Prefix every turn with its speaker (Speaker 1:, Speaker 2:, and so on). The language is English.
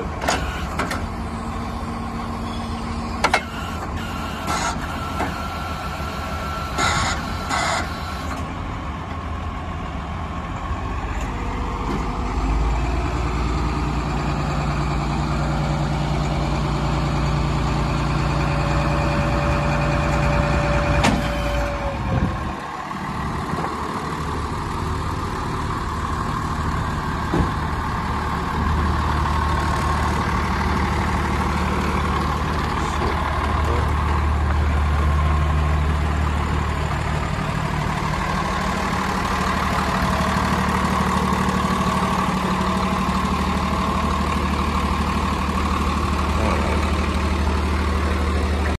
Speaker 1: it.